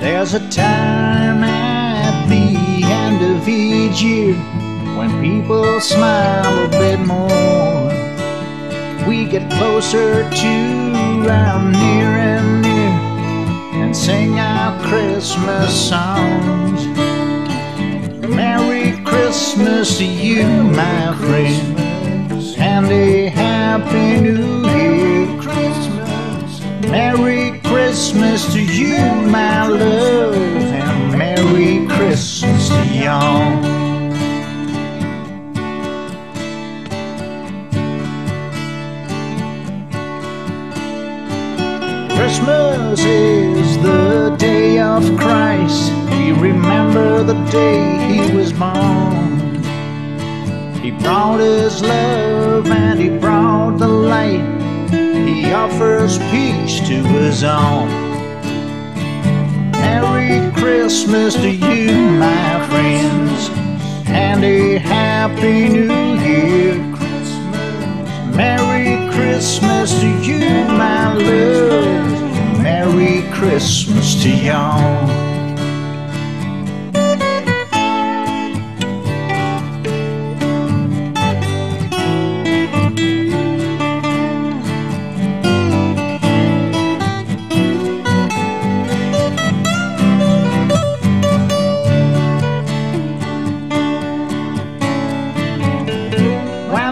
There's a time at the end of each year when people smile a bit more. We get closer to our near and near and sing our Christmas songs. Christmas to you, my friends, and a Happy New Year. Christmas. Merry Christmas to you, my love, and Merry Christmas to y'all. Christmas is the day of Christ. We remember the day he was born. He brought his love and he brought the light. He offers peace to his own. Merry Christmas to you, my friends, and a Happy New Year. Merry Christmas to you, my love. Merry Christmas to y'all.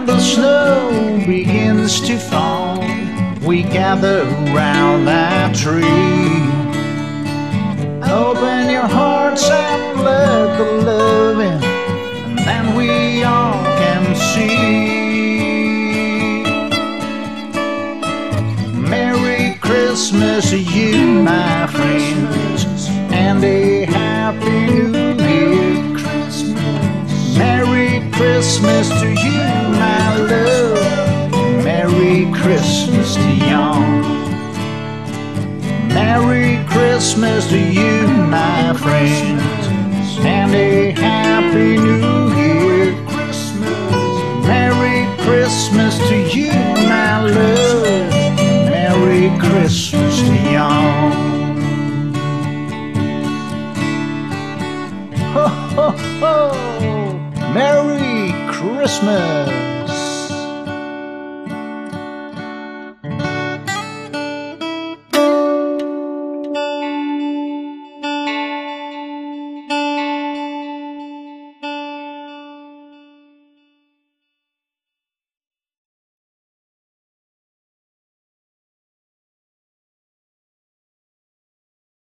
The snow begins to fall, we gather round that tree. Open your hearts and let the love in, and then we all can see. Merry Christmas to you, my friends, and a Happy New Year. Merry Christmas to you, Christmas to you, my friends, and a Happy New Year. Merry Christmas to you, my love. Merry Christmas to y'all. Ho, ho, ho! Merry Christmas!